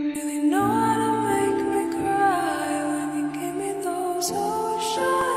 Really know how to make me cry when you give me those ocean.